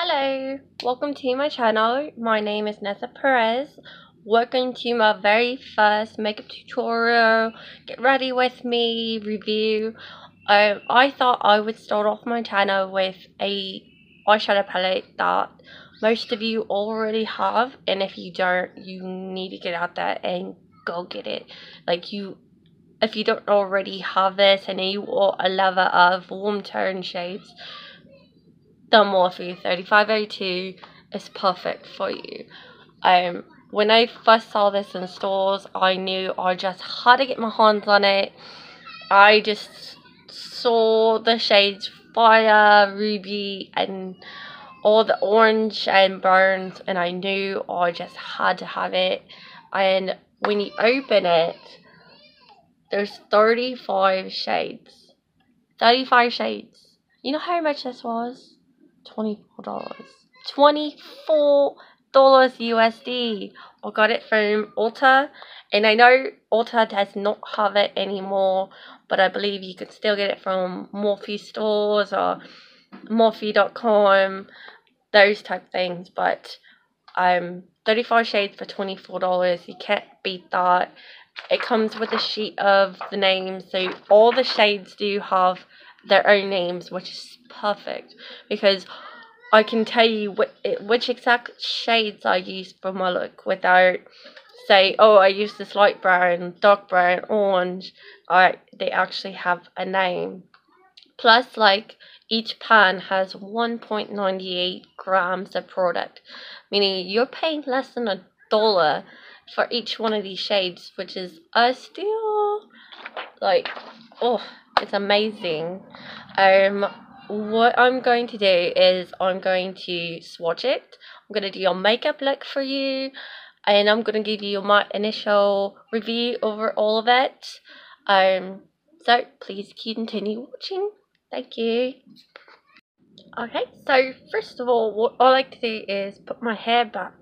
Hello, welcome to my channel. My name is Nessa Perez. Welcome to my very first makeup tutorial. Get ready with me review. Um, I thought I would start off my channel with a eyeshadow palette that most of you already have and if you don't you need to get out there and go get it. Like you if you don't already have this and you are a lover of warm tone shades the Morphe 3502 is perfect for you. Um, when I first saw this in stores, I knew I just had to get my hands on it. I just saw the shades Fire, Ruby, and all the orange and burns, and I knew I just had to have it. And when you open it, there's 35 shades. 35 shades. You know how much this was? $24. $24 USD. I got it from Ulta. And I know Ulta does not have it anymore. But I believe you can still get it from Morphe stores or Morphe.com. Those type of things. But um, 35 shades for $24. You can't beat that. It comes with a sheet of the names. So all the shades do have their own names, which is perfect because I can tell you wh- which exact shades I use for my look without say, oh, I use this light brown, dark brown, orange. I they actually have a name. Plus, like each pan has 1.98 grams of product, meaning you're paying less than a dollar for each one of these shades, which is a steal. Like, oh, it's amazing. Um, what I'm going to do is I'm going to swatch it. I'm going to do your makeup look for you. And I'm going to give you my initial review over all of it. Um, so please continue watching. Thank you. Okay, so first of all, what I like to do is put my hair back.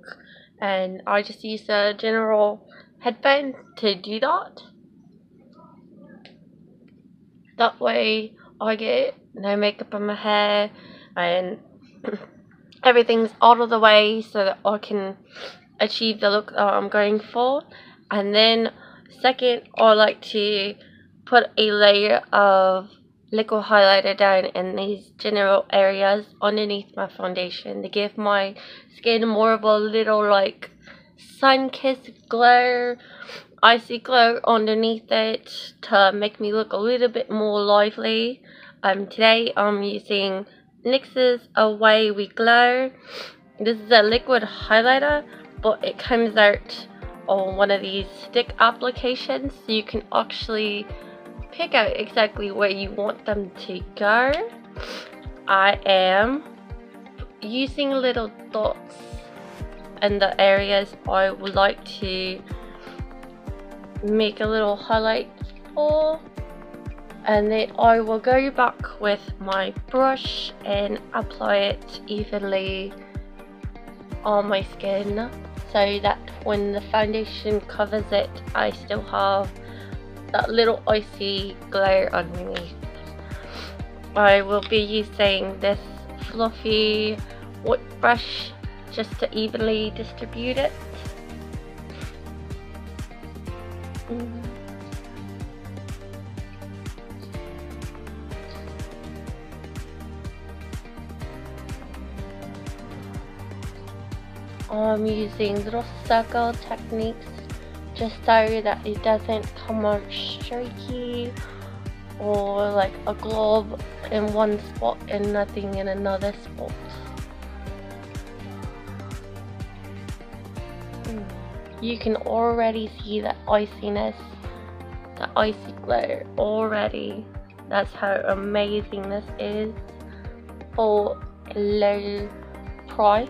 And I just use a general headband to do that. That way I get no makeup on my hair and everything's out of the way so that I can achieve the look that I'm going for. And then second, I like to put a layer of liquid highlighter down in these general areas underneath my foundation to give my skin more of a little like sun-kissed glow icy glow underneath it to make me look a little bit more lively. Um, today I'm using NYX's Away We Glow. This is a liquid highlighter, but it comes out on one of these stick applications, so you can actually pick out exactly where you want them to go. I am using little dots in the areas I would like to make a little highlight for and then I will go back with my brush and apply it evenly on my skin so that when the foundation covers it I still have that little icy glow underneath. I will be using this fluffy white brush just to evenly distribute it. I'm using little circle techniques just so that it doesn't come out streaky or like a glob in one spot and nothing in another spot. You can already see the iciness, the icy glow already. That's how amazing this is for a low price.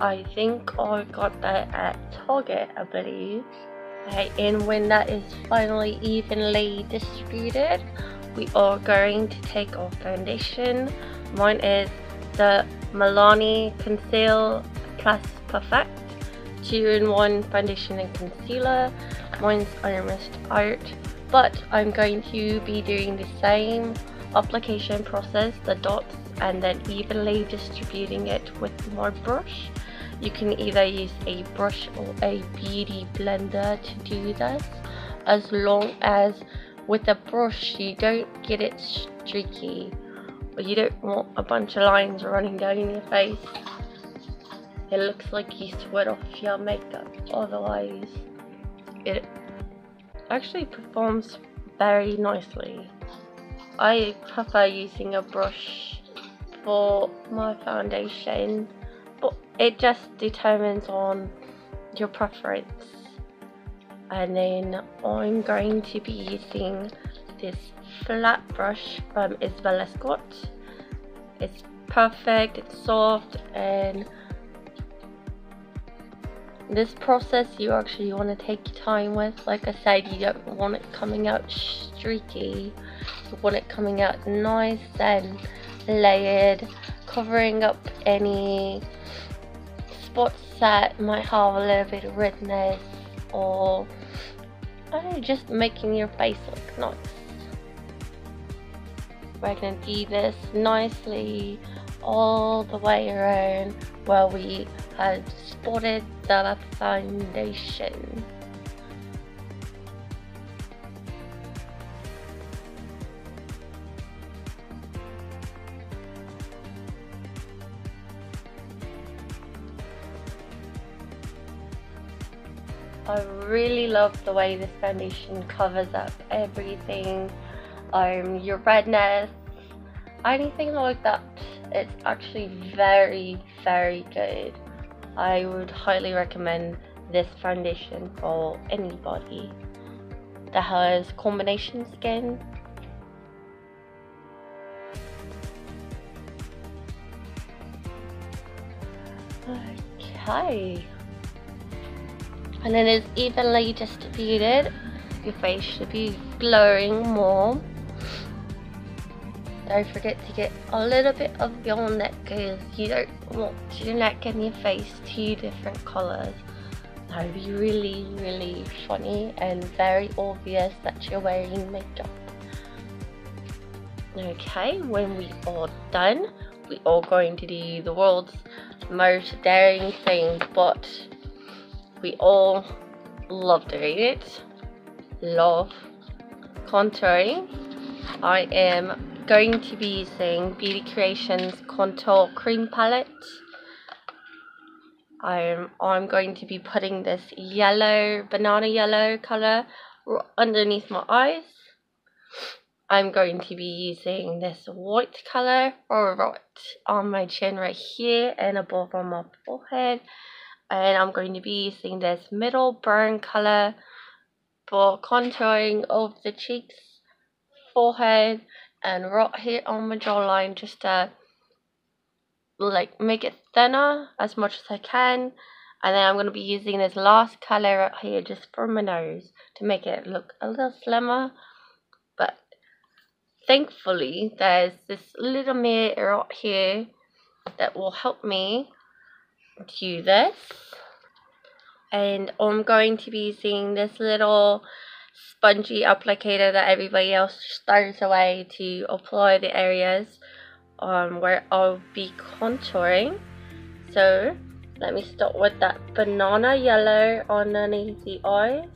I think I got that at Target, I believe. Okay, and when that is finally evenly distributed, we are going to take our foundation. Mine is the Milani Conceal Plus Perfect 2-in-1 foundation and concealer. Mine's Iron Mist Art. But I'm going to be doing the same application process, the dots and then evenly distributing it with my brush. You can either use a brush or a beauty blender to do this as long as with a brush you don't get it streaky or you don't want a bunch of lines running down your face. It looks like you sweat off your makeup otherwise it actually performs very nicely. I prefer using a brush for my foundation but it just determines on your preference and then I'm going to be using this flat brush from Isabella Scott it's perfect it's soft and this process you actually want to take your time with. Like I said you don't want it coming out streaky. You want it coming out nice and layered. Covering up any spots that might have a little bit of redness or know, just making your face look nice. We're going to do this nicely all the way around where we had spotted the foundation. I really love the way this foundation covers up everything, um, your redness, anything like that it's actually very very good. I would highly recommend this foundation for anybody that has combination skin. Okay. And then it's evenly distributed your face should be glowing more don't forget to get a little bit of your neck because you don't want your neck and your face two different colors. That would be really, really funny and very obvious that you're wearing makeup. Okay, when we are done, we are going to do the world's most daring thing, but we all love doing it. Love contouring. I am going to be using Beauty Creations Contour Cream Palette. I'm, I'm going to be putting this yellow, banana yellow colour underneath my eyes. I'm going to be using this white colour right on my chin right here and above on my forehead. And I'm going to be using this middle brown colour for contouring of the cheeks, forehead, and right here on my jawline just to like make it thinner as much as I can. And then I'm going to be using this last colour right here just for my nose to make it look a little slimmer. But thankfully there's this little mirror right here that will help me do this. And I'm going to be using this little spongy applicator that everybody else starts away to apply the areas um, where I'll be contouring. So let me start with that banana yellow underneath the eyes,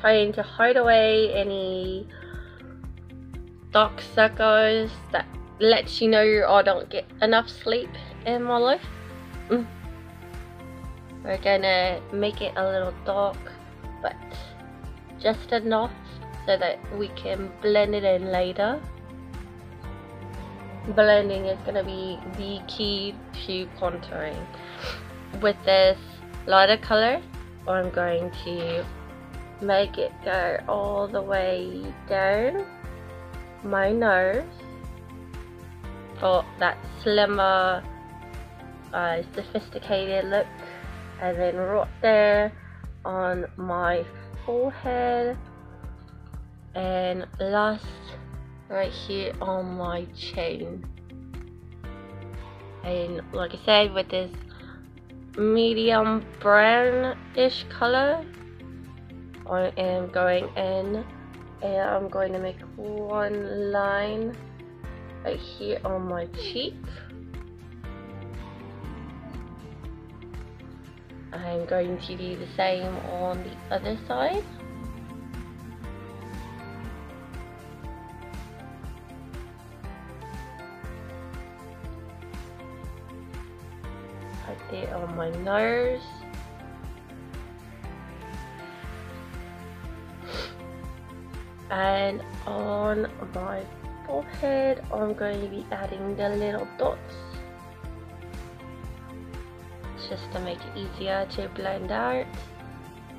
trying to hide away any dark circles that lets you know I don't get enough sleep in my life. Mm. We're gonna make it a little dark, but just enough so that we can blend it in later. Blending is going to be the key to contouring. With this lighter color I'm going to make it go all the way down my nose for that slimmer uh, sophisticated look and then right there on my forehead and last right here on my chin and like I said with this medium brownish color I am going in and I'm going to make one line right here on my cheek. I'm going to do the same on the other side. Right there on my nose. And on my forehead, I'm going to be adding the little dots just to make it easier to blend out.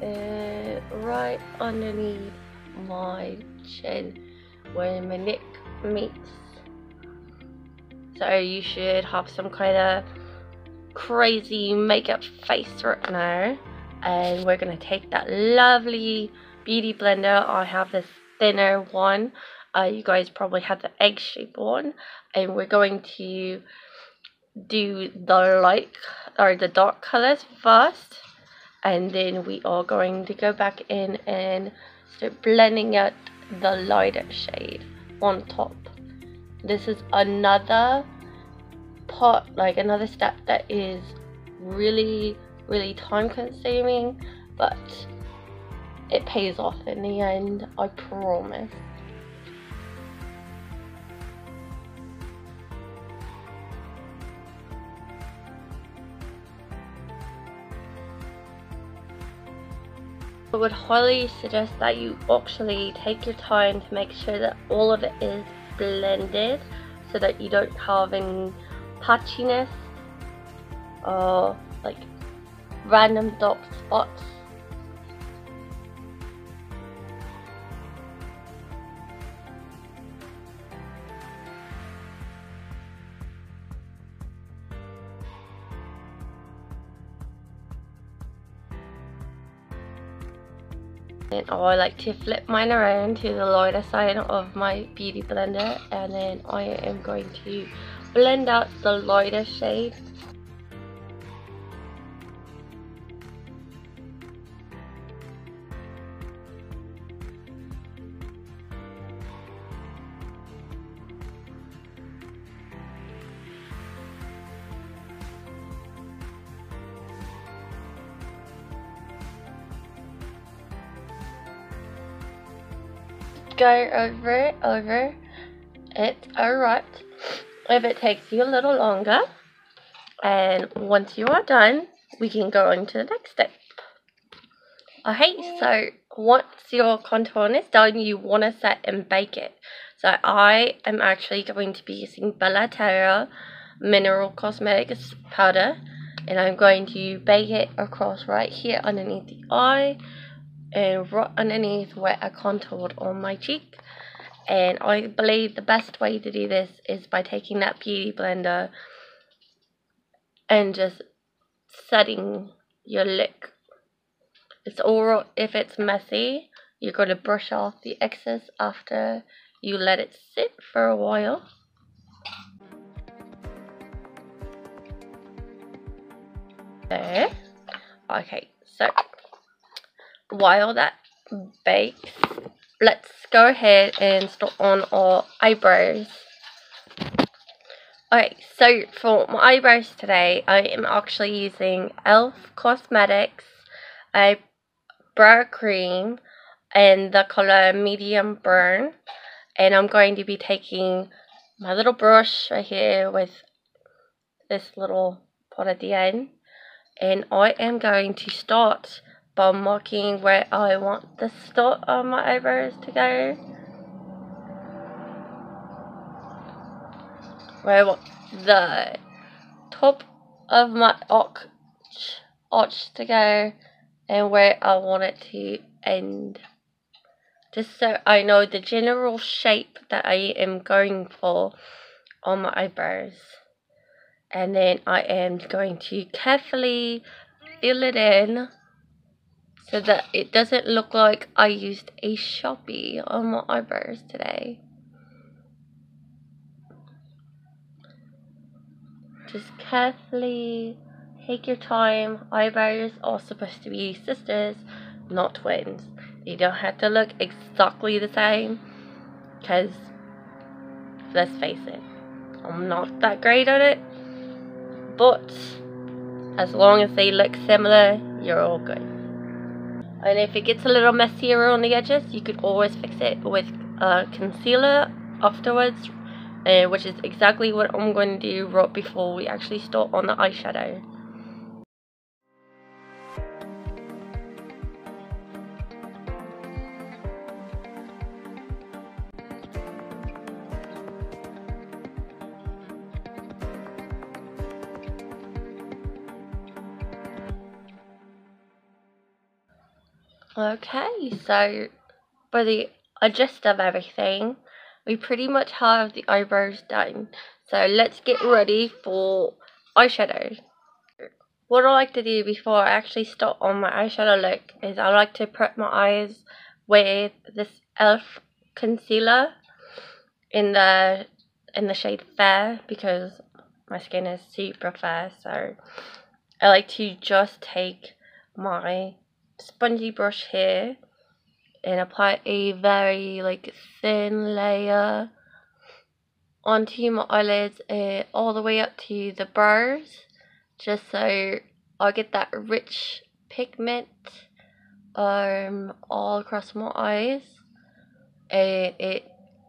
Uh, right underneath my chin where my neck meets. So you should have some kind of crazy makeup face right now. And we're gonna take that lovely beauty blender. I have this thinner one. Uh, you guys probably have the egg shape one and we're going to do the light or the dark colors first and then we are going to go back in and start blending out the lighter shade on top. This is another part like another step that is really really time consuming but it pays off in the end I promise I would highly suggest that you actually take your time to make sure that all of it is blended so that you don't have any patchiness or like random dark spots And I like to flip mine around to the lighter side of my beauty blender and then I am going to blend out the lighter shade go over it, over it alright. If it takes you a little longer and once you are done we can go on to the next step. Okay so once your contour is done you want to set and bake it. So I am actually going to be using Bella Terra mineral cosmetics powder and I'm going to bake it across right here underneath the eye and right underneath where I contoured on my cheek. And I believe the best way to do this is by taking that beauty blender and just setting your look it's alright if it's messy you're going to brush off the excess after you let it sit for a while. There. Okay so while that bakes, let's go ahead and start on our eyebrows. Okay, so for my eyebrows today, I am actually using e.l.f. Cosmetics Eyebrow cream in the color medium burn. And I'm going to be taking my little brush right here with this little pot at the end. And I am going to start by marking where I want the start of my eyebrows to go. Where I want the top of my arch, arch to go and where I want it to end. Just so I know the general shape that I am going for on my eyebrows. And then I am going to carefully fill it in so that it doesn't look like I used a Sharpie on my eyebrows today. Just carefully take your time. Eyebrows are supposed to be sisters, not twins. They don't have to look exactly the same because let's face it, I'm not that great at it. But as long as they look similar, you're all good. And if it gets a little messier on the edges, you could always fix it with a concealer afterwards, uh, which is exactly what I'm going to do right before we actually start on the eyeshadow. Okay, so for the gist of everything, we pretty much have the eyebrows done. So let's get ready for eyeshadow. What I like to do before I actually start on my eyeshadow look is I like to prep my eyes with this e.l.f. concealer in the in the shade Fair because my skin is super fair so I like to just take my spongy brush here and apply a very like thin layer onto my eyelids uh, all the way up to the brows just so I get that rich pigment um, all across my eyes. Uh, it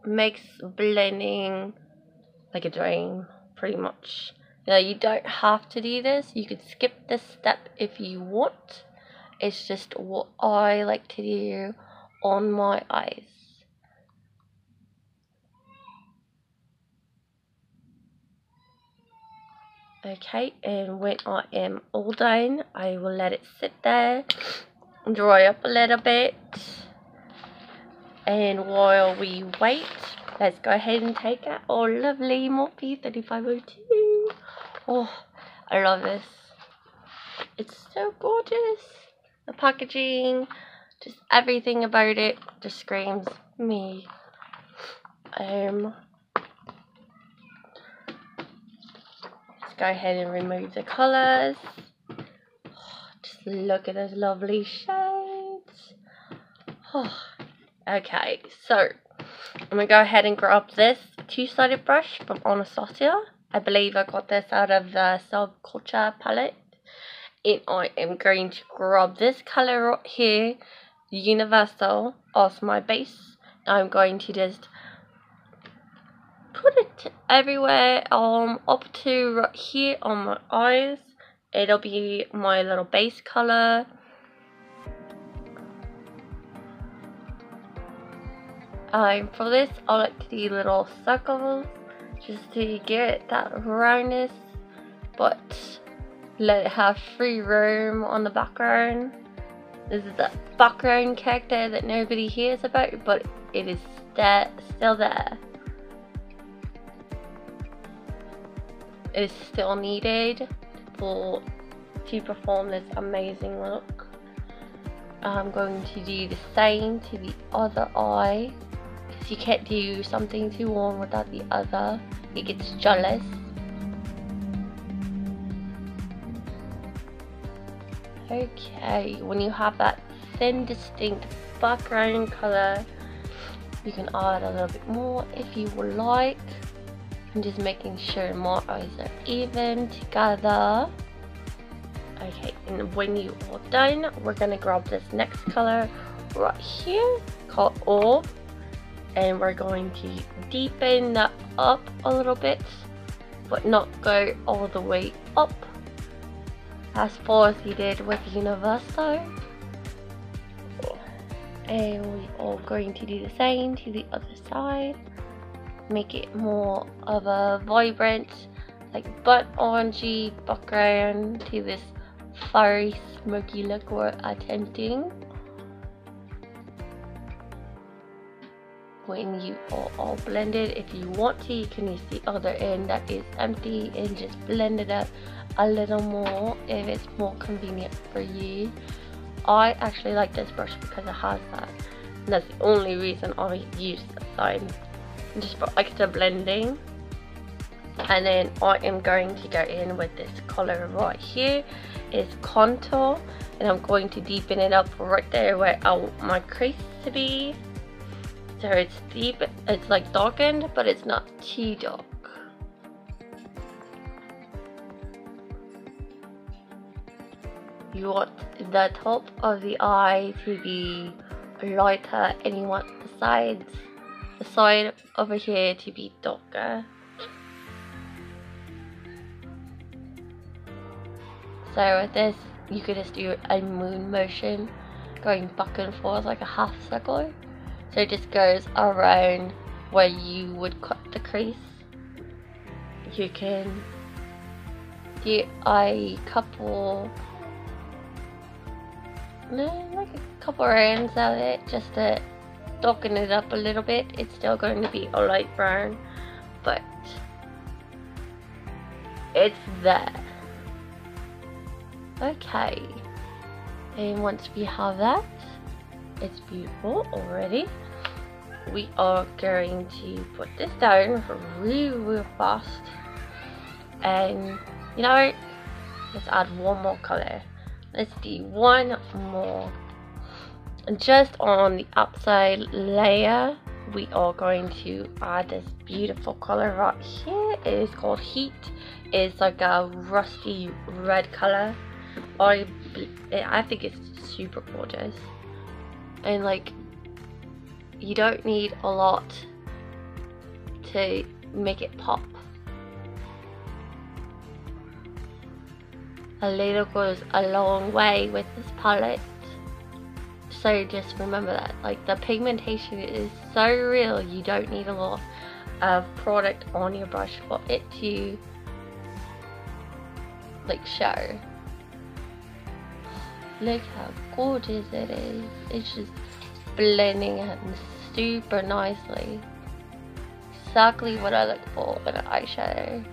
makes blending like a dream pretty much. Now you don't have to do this. You could skip this step if you want it's just what I like to do on my eyes. Okay, and when I am all done, I will let it sit there, dry up a little bit. And while we wait, let's go ahead and take out our lovely Morphe 3502. Oh, I love this. It's so gorgeous the packaging, just everything about it just screams me. Um, let's go ahead and remove the colours. just look at those lovely shades. okay, so I'm going to go ahead and grab this two-sided brush from Anastasia. I believe I got this out of the Subculture palette and I am going to grab this color right here, Universal, as my base. I'm going to just put it everywhere, um, up to right here on my eyes. It'll be my little base color. Um, for this, I like to do little circles just to get that roundness, but let it have free room on the background. This is the background character that nobody hears about, but it is st still there. It is still needed for to perform this amazing look. I'm going to do the same to the other eye because you can't do something to one without the other. It gets jealous. Okay, when you have that thin distinct background color, you can add a little bit more if you would like. I'm just making sure my eyes are even together. Okay, and when you are done, we're gonna grab this next color right here called All, and we're going to deepen that up a little bit, but not go all the way up as far as he did with Universo. And we are going to do the same to the other side. Make it more of a vibrant, like burnt orangey background to this fiery, smoky look we're attempting. When you are all blended. If you want to you can use the other end that is empty and just blend it up a little more if it's more convenient for you. I actually like this brush because it has that. And that's the only reason I use the side just for extra blending. And then I am going to go in with this color right here. Is contour. And I'm going to deepen it up right there where I want my crease to be so it's deep, it's like darkened, but it's not too dark. You want the top of the eye to be lighter and you want the sides, the side over here to be darker. So with this, you could just do a moon motion going back and forth like a half circle so it just goes around where you would cut the crease you can do a couple no, like a couple rounds of it just to darken it up a little bit. It's still going to be a light brown, but it's there. Okay, and once we have that, it's beautiful already. We are going to put this down really, really fast. And you know, let's add one more color. Let's do one more. And just on the outside layer, we are going to add this beautiful color right here. It is called Heat. It's like a rusty red color. I, I think it's super gorgeous. And like, you don't need a lot to make it pop. a little goes a long way with this palette so just remember that like the pigmentation is so real you don't need a lot of product on your brush for it to like show look how gorgeous it is. It's just blending in super nicely. Exactly what I look for in an eyeshadow.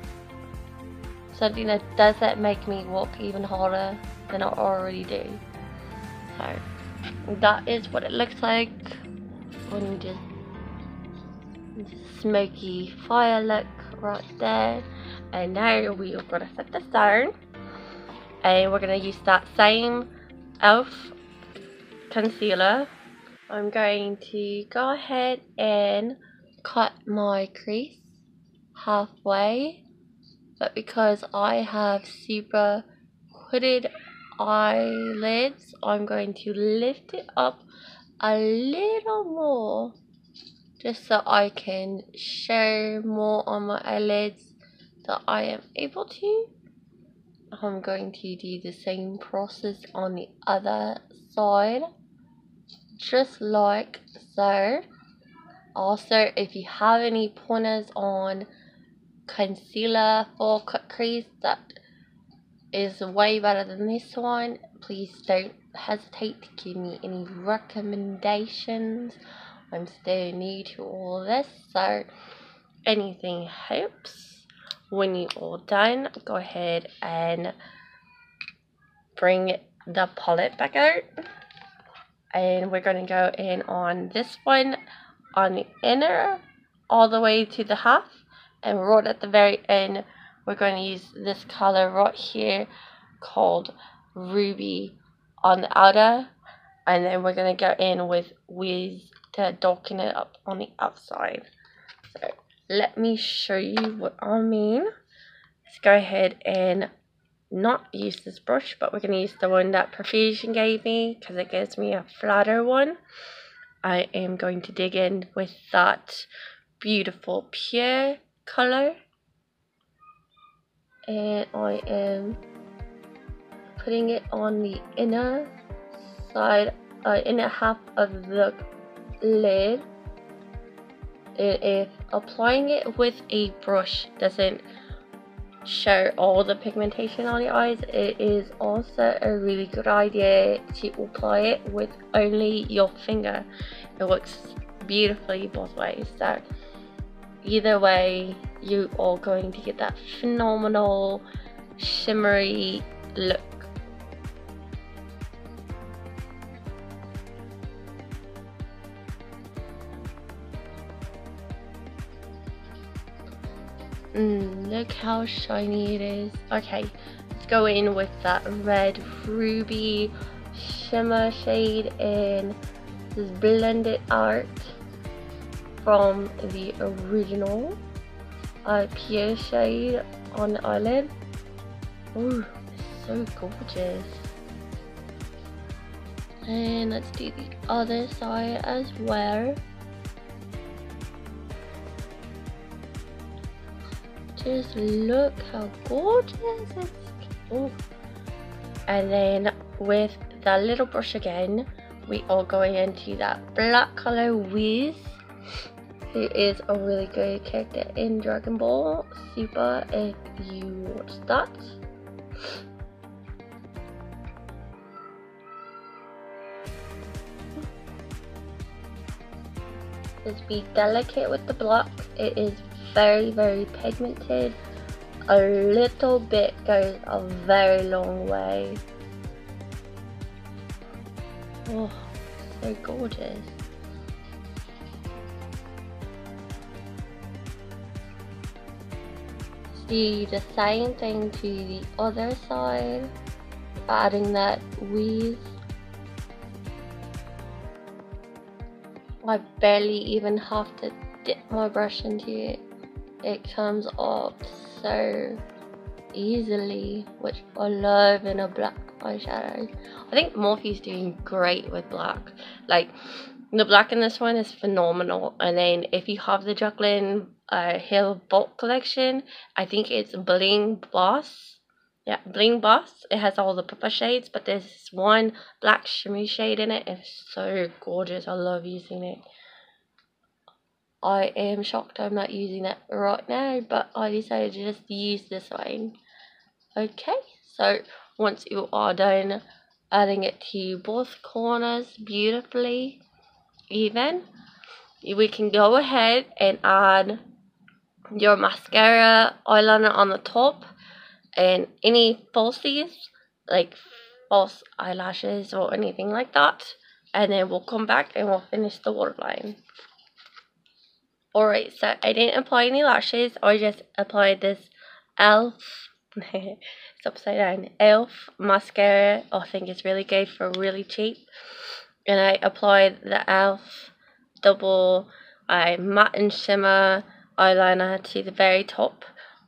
Something that doesn't make me work even harder than I already do. So that is what it looks like. When you just smoky fire look right there. And now we are gonna set this down. And we're gonna use that same e.l.f. concealer. I'm going to go ahead and cut my crease halfway but because I have super hooded eyelids I'm going to lift it up a little more just so I can show more on my eyelids that I am able to I'm going to do the same process on the other side just like so. Also if you have any pointers on concealer for cut crease that is way better than this one. Please don't hesitate to give me any recommendations. I'm still new to all this so anything helps when you're all done go ahead and bring the palette back out. And we're going to go in on this one on the inner all the way to the half and right at the very end. We're going to use this color right here called ruby on the outer. And then we're going to go in with wiz to darken it up on the outside. So let me show you what I mean. Let's go ahead and not use this brush but we're going to use the one that Profusion gave me because it gives me a flatter one. I am going to dig in with that beautiful pure color. And I am putting it on the inner side uh, inner half of the lid and if applying it with a brush doesn't show all the pigmentation on your eyes. It is also a really good idea to apply it with only your finger. It works beautifully both ways. So either way you are going to get that phenomenal shimmery look Mm, look how shiny it is. Okay, let's go in with that red ruby shimmer shade and just blend it out from the original uh, Pierre shade on the eyelid. Ooh, so gorgeous. And let's do the other side as well. Just look how gorgeous it's oh. And then with the little brush again, we are going into that black color with who is a really good character in Dragon Ball Super if you watch that. Just be delicate with the block. It is very, very pigmented. A little bit goes a very long way. Oh, so gorgeous. Do the same thing to the other side, adding that weave I barely even have to dip my brush into it. It comes off so easily, which I love in a black eyeshadow. I think Morphe's doing great with black. Like, the black in this one is phenomenal. And then if you have the Jaclyn uh, Hill Vault Collection, I think it's Bling Boss yeah, Bling Boss. It has all the purple shades, but there's one black shimmery shade in it. It's so gorgeous. I love using it. I am shocked I'm not using that right now, but I decided to just use this one. Okay, so once you are done adding it to both corners beautifully even, we can go ahead and add your mascara eyeliner on the top and any falsies like false eyelashes or anything like that and then we'll come back and we'll finish the waterline alright so I didn't apply any lashes. I just applied this elf it's upside down elf mascara I think it's really good for really cheap. And I applied the elf double I matte and shimmer eyeliner to the very top.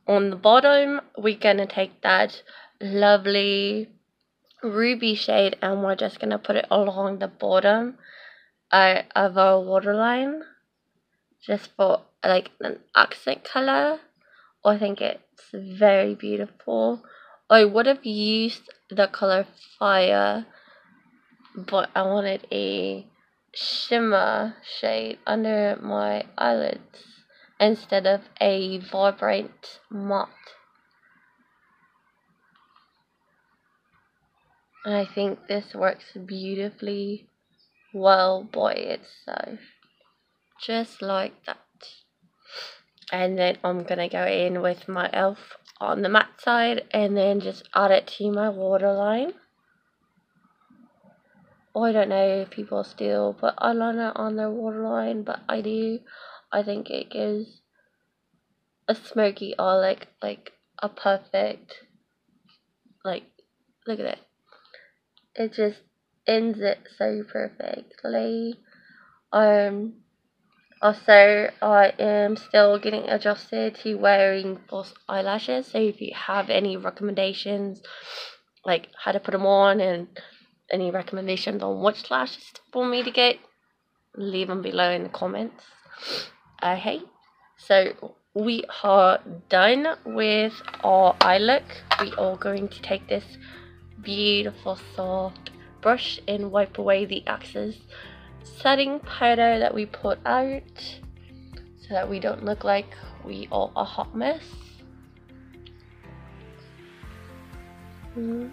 On the bottom we're gonna take that lovely ruby shade and we're just gonna put it along the bottom uh, of our waterline just for like an accent color I think it's very beautiful I would have used the color fire but I wanted a shimmer shade under my eyelids instead of a vibrant matte. I think this works beautifully well by itself. Just like that. And then I'm to go in with my e.l.f. on the matte side and then just add it to my waterline. I don't know if people still put eyeliner on their waterline, but I do. I think it gives a smoky or like like a perfect like look at it. It just ends it so perfectly. Um also I am still getting adjusted to wearing false eyelashes so if you have any recommendations like how to put them on and any recommendations on which lashes for me to get leave them below in the comments. Okay so we are done with our eye look. We are going to take this beautiful soft brush and wipe away the excess setting powder that we put out so that we don't look like we are a hot mess mm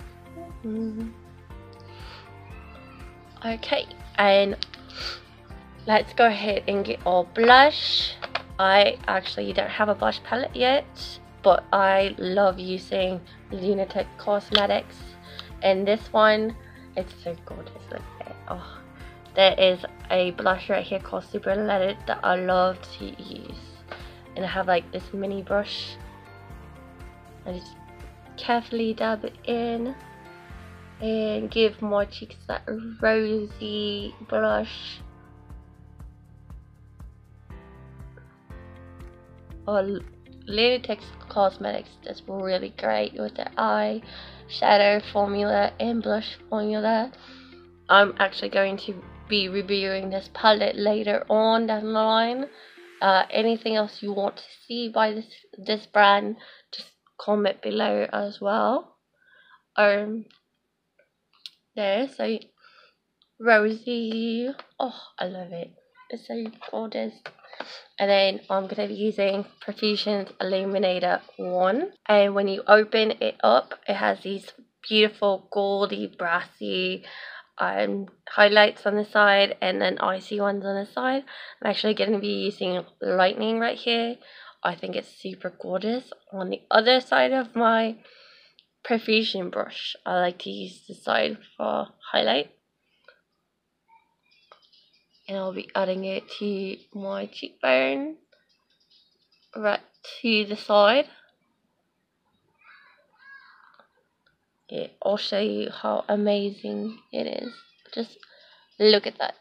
-hmm. okay and let's go ahead and get our blush I actually don't have a blush palette yet, but I love using Lunatick Cosmetics. And this one, it's so gorgeous, look at it. Oh, there is a blush right here called Super Let that I love to use. And I have like this mini brush. I just carefully dab it in and give my cheeks that rosy blush oh, or Lunatick Cosmetics does really great with their eye shadow formula and blush formula I'm actually going to be reviewing this palette later on down the line. Uh, anything else you want to see by this this brand, just comment below as well. Um, there, so Rosy, oh, I love it. It's so gorgeous. And then I'm going to be using Profusion's Illuminator 1. And when you open it up, it has these beautiful goldy, brassy um, highlights on the side and then icy ones on the side. I'm actually going to be using lightning right here. I think it's super gorgeous. On the other side of my Profusion brush, I like to use the side for highlight. And I'll be adding it to my cheekbone, right to the side. Yeah, I'll show you how amazing it is. Just look at that.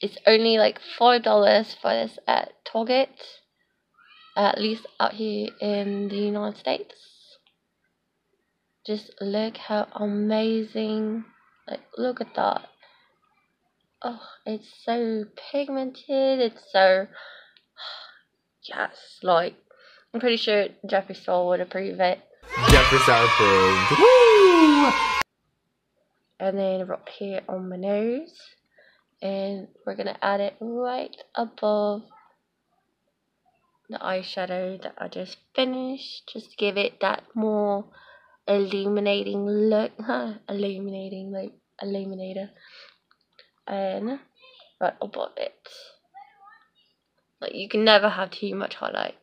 It's only like $4 for this at Target, at least out here in the United States. Just look how amazing, like look at that. Oh, it's so pigmented, it's so, yes, like, I'm pretty sure Jeffree Star would approve it. Jeffree Star approved. And then right here on my nose. And we're going to add it right above the eyeshadow that I just finished. Just to give it that more illuminating look. Huh? Illuminating, like, illuminator. And right above it. Like, you can never have too much highlight.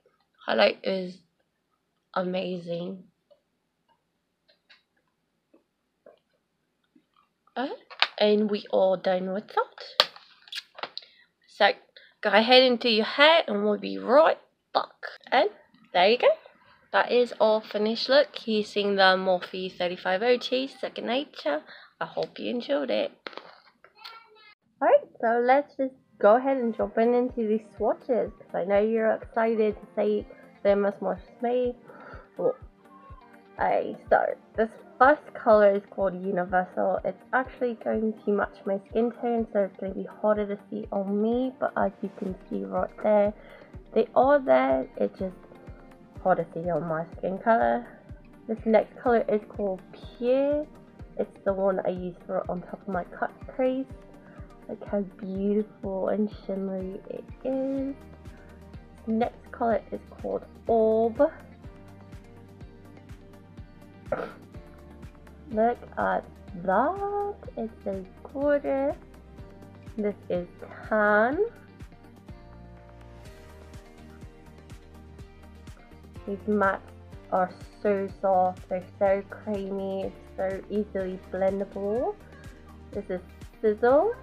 Highlight is amazing. And we are done with that. So go ahead and do your hair and we'll be right back. And there you go. That is our finished look using the Morphe 35O2 Second Nature. I hope you enjoyed it. Alright, so let's just go ahead and jump in into these swatches because I know you're excited to see them as much as me. Well, I start. This first color is called Universal. It's actually going to match my skin tone, so it's going to be harder to see on me, but as you can see right there, they are there, it's just hard to see on my skin color. This next color is called Pure. It's the one I use for on top of my cut crease. Look how beautiful and shimmery it is. Next color is called Orb. Look at that. It's so gorgeous. This is tan. These mats are so soft. They're so creamy. It's so easily blendable. This is Sizzle.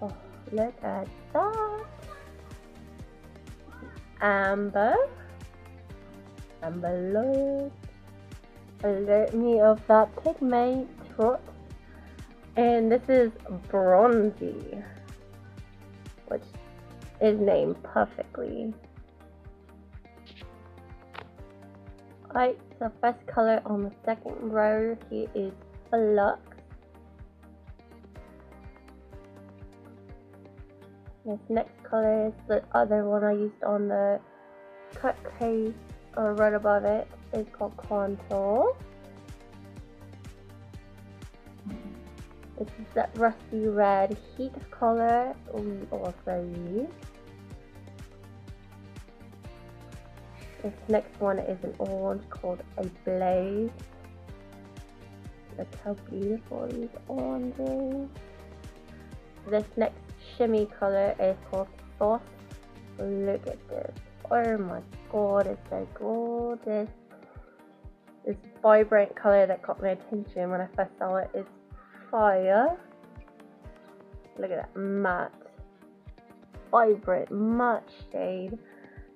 Oh, look at that. Amber. Amber look alert me of that pigment trot. And this is Bronzy, which is named perfectly. Alright, so first color on the second row here is Flux. This next color is the other one I used on the cut crease or right above it is called Contour. This is that rusty red heat color we also use. This next one is an orange called a blaze. Look how beautiful these oranges. This next shimmy color is called Sauce. Look at this. Oh my god, it's so gorgeous. This vibrant colour that caught my attention when I first saw it is fire. Look at that matte, vibrant matte shade.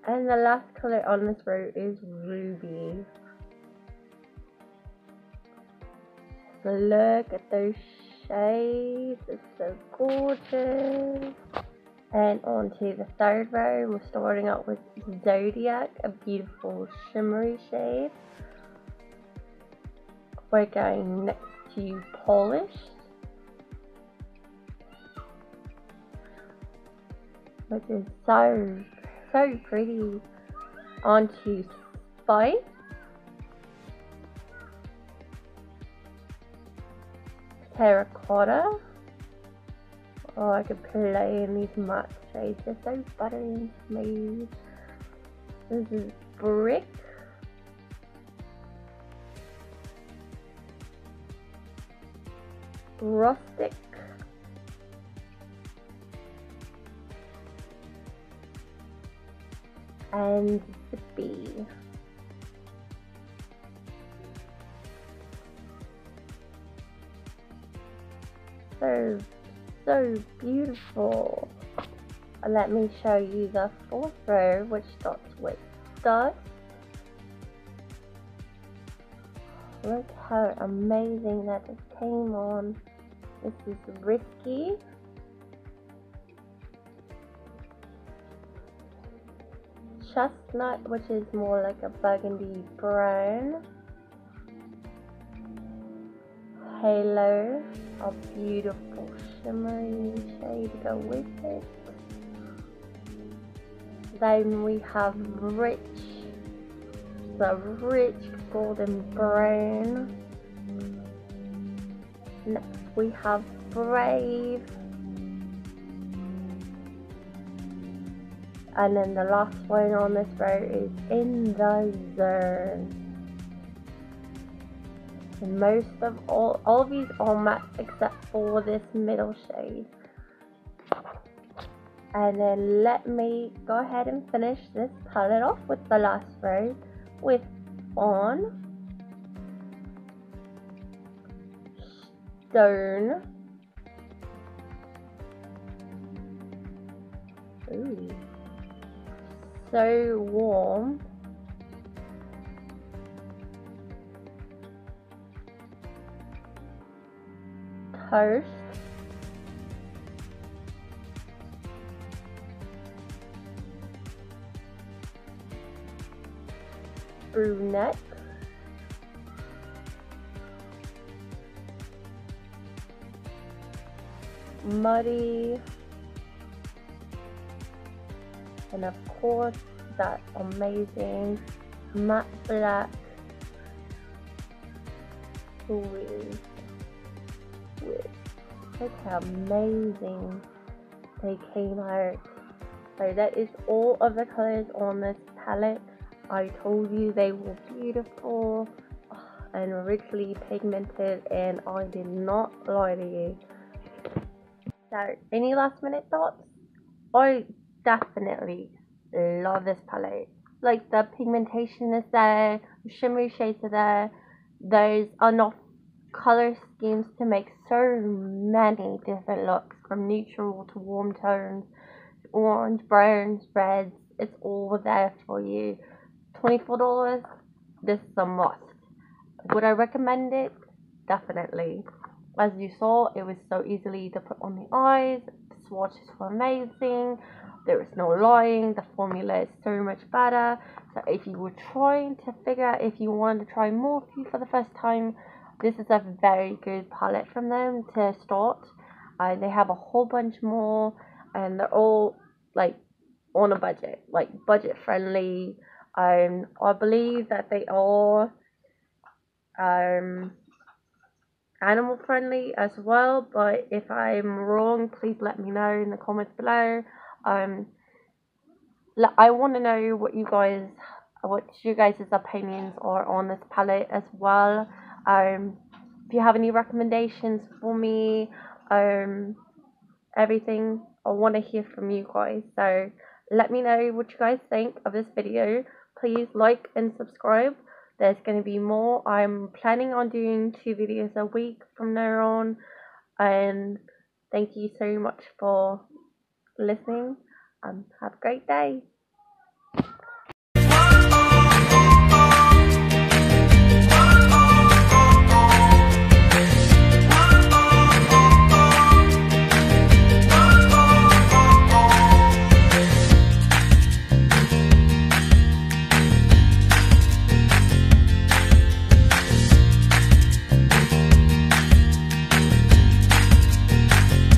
And the last colour on this row is ruby. Look at those shades, it's so gorgeous. And on to the third row, we're starting out with Zodiac, a beautiful shimmery shade. We're going next to polish. Which is so, so pretty. Onto spice. Terracotta. Oh, I could play in these matte shades. They're so buttery and smooth. This is brick. Rustic. And zippy. So so beautiful. Let me show you the fourth row, which starts with dust. Look how amazing that came on. This is risky. Chestnut, which is more like a burgundy brown. Halo, a beautiful shimmery shade to go with it. Then we have rich, the rich golden brown. Next we have brave. And then the last one on this row is in the zone. And most of all, all of these are matte except for this middle shade. And then let me go ahead and finish this palette off with the last row with on stone Ooh. so warm Toast. Brunette. Muddy. And of course, that amazing matte black Look how amazing they came out. So that is all of the colors on this palette. I told you they were beautiful and richly pigmented and I did not lie to you. So any last minute thoughts? I definitely love this palette. Like the pigmentation is there, the shimmery shades are there, those are not color schemes to make so many different looks from neutral to warm tones, orange, browns, reds. It's all there for you. $24, this is a must. Would I recommend it? Definitely. As you saw, it was so easily to put on the eyes. The swatches were amazing. There is no lying. The formula is so much better. So if you were trying to figure out if you wanted to try Morphe for the first time, this is a very good palette from them to start. Uh, they have a whole bunch more and they're all like on a budget, like budget friendly. Um, I believe that they are um, animal friendly as well, but if I'm wrong, please let me know in the comments below. Um, I want to know what you guys, what you guys' opinions are on this palette as well. Um, if you have any recommendations for me, um, everything, I want to hear from you guys. So let me know what you guys think of this video. Please like and subscribe. There's going to be more. I'm planning on doing two videos a week from now on. And thank you so much for listening. Um, have a great day.